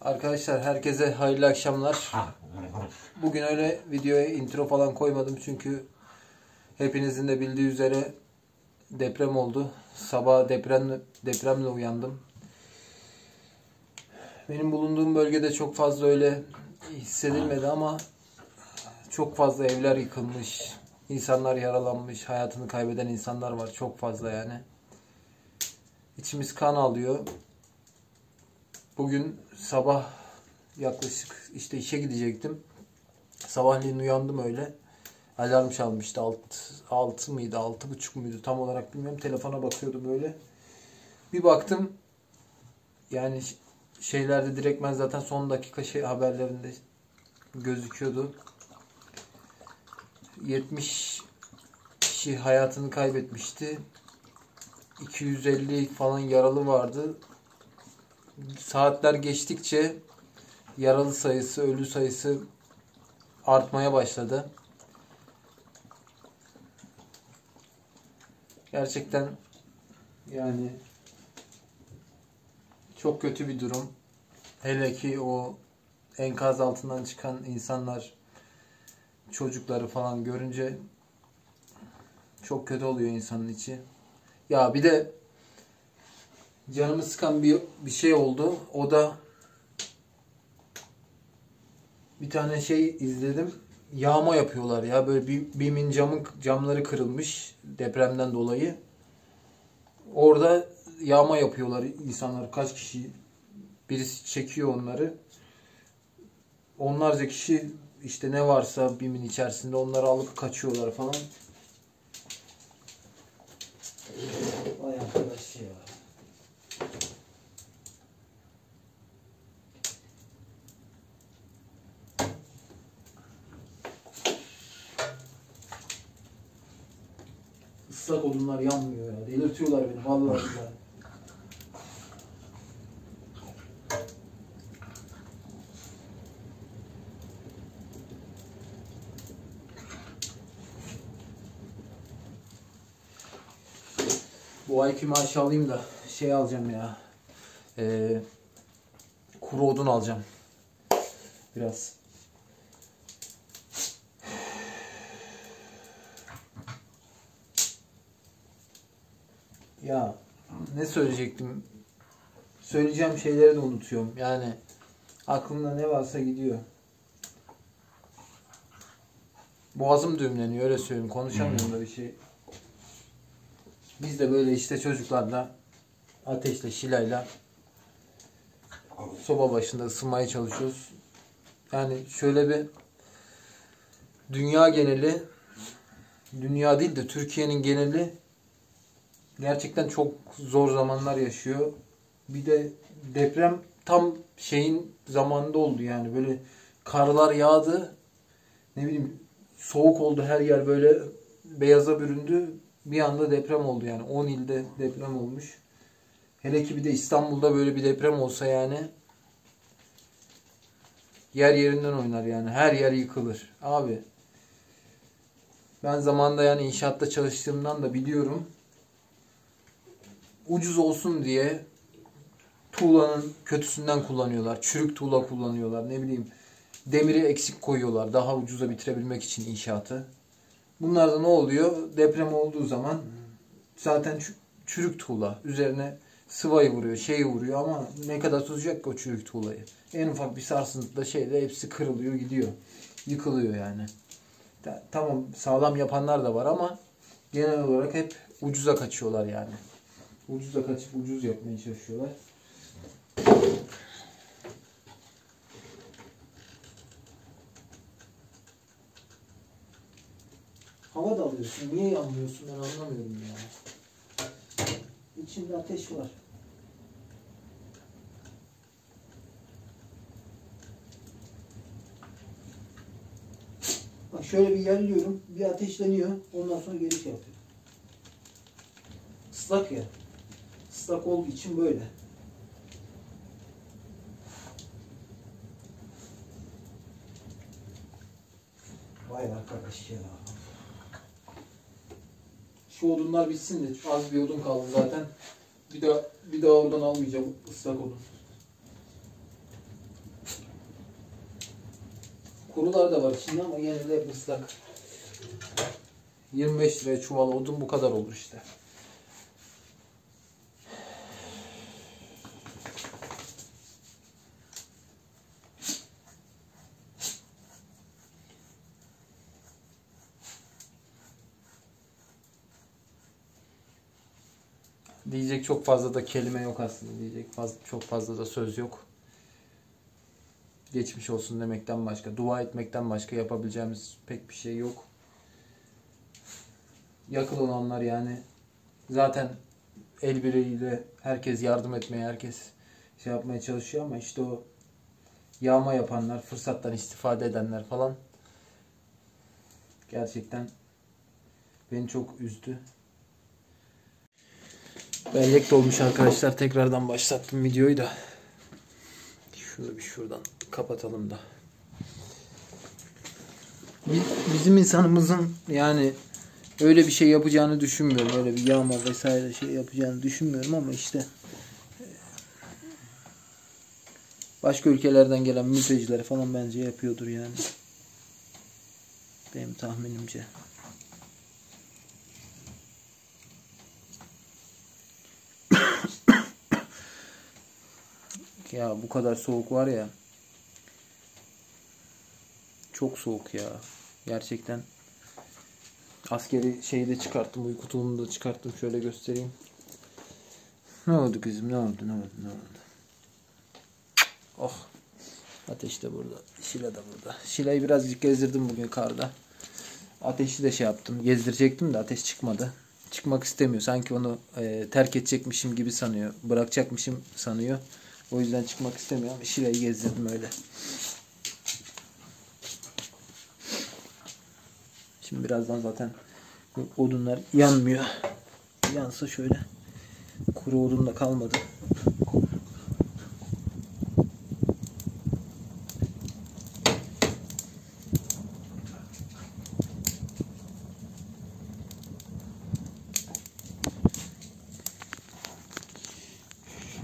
Arkadaşlar herkese hayırlı akşamlar. Bugün öyle videoya intro falan koymadım çünkü hepinizin de bildiği üzere deprem oldu. Sabah deprem depremle uyandım. Benim bulunduğum bölgede çok fazla öyle hissedilmedi ama çok fazla evler yıkılmış, insanlar yaralanmış, hayatını kaybeden insanlar var çok fazla yani. İçimiz kan alıyor. Bugün sabah yaklaşık işte işe gidecektim. Sabahleyin uyandım öyle. Alarm çalmıştı. 6, 6 mıydı? 6.30 muydu? Tam olarak bilmiyorum. Telefona bakıyordum böyle. Bir baktım yani şeylerde direktmen zaten son dakika şey haberlerinde gözüküyordu. 70 kişi hayatını kaybetmişti. 250 falan yaralı vardı. Saatler geçtikçe yaralı sayısı, ölü sayısı artmaya başladı. Gerçekten yani çok kötü bir durum. Hele ki o enkaz altından çıkan insanlar çocukları falan görünce çok kötü oluyor insanın içi. Ya bir de canımı sıkan bir, bir şey oldu. O da bir tane şey izledim. Yağma yapıyorlar ya. Böyle bir, BİM'in camın, camları kırılmış depremden dolayı. Orada yağma yapıyorlar insanlar. Kaç kişi birisi çekiyor onları. Onlarca kişi işte ne varsa BİM'in içerisinde onları alıp kaçıyorlar falan. Vay arkadaş ya. Islak odunlar yanmıyor ya. Delirtiyorlar beni vallahi billahi. Bu ayki maaşı alayım da şey alacağım ya. Ee, kuru odun alacağım. Biraz. Ya ne söyleyecektim? Söyleyeceğim şeyleri de unutuyorum. Yani aklımda ne varsa gidiyor. Boğazım düğümleniyor öyle söyleyeyim. Konuşamıyorum da bir şey. Biz de böyle işte çocuklarla ateşle, şilayla soba başında ısınmaya çalışıyoruz. Yani şöyle bir dünya geneli dünya değil de Türkiye'nin geneli gerçekten çok zor zamanlar yaşıyor. Bir de deprem tam şeyin zamanında oldu yani böyle karlar yağdı. Ne bileyim soğuk oldu her yer böyle beyaza büründü. Bir anda deprem oldu yani 10 ilde deprem olmuş. Hele ki bir de İstanbul'da böyle bir deprem olsa yani yer yerinden oynar yani. Her yer yıkılır. Abi ben zamanda yani inşaatta çalıştığımdan da biliyorum ucuz olsun diye tuğlanın kötüsünden kullanıyorlar. Çürük tuğla kullanıyorlar. Ne bileyim demiri eksik koyuyorlar. Daha ucuza bitirebilmek için inşaatı. Bunlar da ne oluyor? Deprem olduğu zaman zaten çürük tuğla. Üzerine sıvayı vuruyor, şeyi vuruyor ama ne kadar tutacak ki o çürük tuğlayı. En ufak bir sarsıntıda şeyde hepsi kırılıyor gidiyor. Yıkılıyor yani. Tamam sağlam yapanlar da var ama genel olarak hep ucuza kaçıyorlar yani. Ucuza kaçıp ucuz yapmaya çalışıyorlar. Hava da alıyorsun. Niye yanmıyorsun ben anlamıyorum ya. İçinde ateş var. Bak şöyle bir yerliyorum. Bir ateşleniyor. Ondan sonra geri şey yapıyor. Islak ya ıslak olduğu için böyle. Vay arkadaş ya. Şu odunlar bitsin de az bir odun kaldı zaten. Bir daha bir daha oradan almayacağım ıslak odun. Kurular da var içinde ama yine de ıslak. 25 liraya çuval odun bu kadar olur işte. Diyecek çok fazla da kelime yok aslında. Diyecek fazla, çok fazla da söz yok. Geçmiş olsun demekten başka, dua etmekten başka yapabileceğimiz pek bir şey yok. Yakın olanlar yani zaten el birliğiyle herkes yardım etmeye, herkes şey yapmaya çalışıyor ama işte o yağma yapanlar, fırsattan istifade edenler falan gerçekten beni çok üzdü. Bellek dolmuş arkadaşlar. Tekrardan başlattım videoyu da. Şunu bir şuradan kapatalım da. Bi- Bizim insanımızın yani öyle bir şey yapacağını düşünmüyorum. Öyle bir yağma vesaire şey yapacağını düşünmüyorum ama işte başka ülkelerden gelen mülteciler falan bence yapıyordur yani. Benim tahminimce. Ya bu kadar soğuk var ya. Çok soğuk ya. Gerçekten. Askeri şeyi de çıkarttım. Uyku tulumunu da çıkarttım. Şöyle göstereyim. Ne oldu kızım? Ne oldu? Ne oldu? Ne oldu? Oh. Ateş de burada. Şila da burada. Şila'yı birazcık gezdirdim bugün karda. Ateşi de şey yaptım. Gezdirecektim de ateş çıkmadı. Çıkmak istemiyor. Sanki onu e, terk edecekmişim gibi sanıyor. Bırakacakmışım sanıyor. O yüzden çıkmak istemiyor ama Şile'yi gezdirdim öyle. Şimdi birazdan zaten odunlar yanmıyor. Yansa şöyle kuru odun da kalmadı.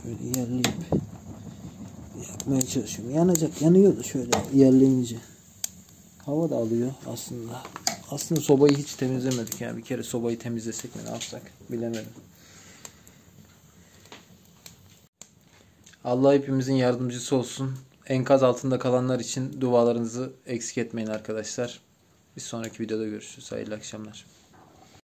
Şöyle yerleyip yapmaya çalışıyorum. Yanacak, yanıyordu şöyle yerleyince. Hava da alıyor aslında. Aslında sobayı hiç temizlemedik yani. Bir kere sobayı temizlesek mi ne yapsak bilemedim. Allah hepimizin yardımcısı olsun. Enkaz altında kalanlar için dualarınızı eksik etmeyin arkadaşlar. Bir sonraki videoda görüşürüz. Hayırlı akşamlar.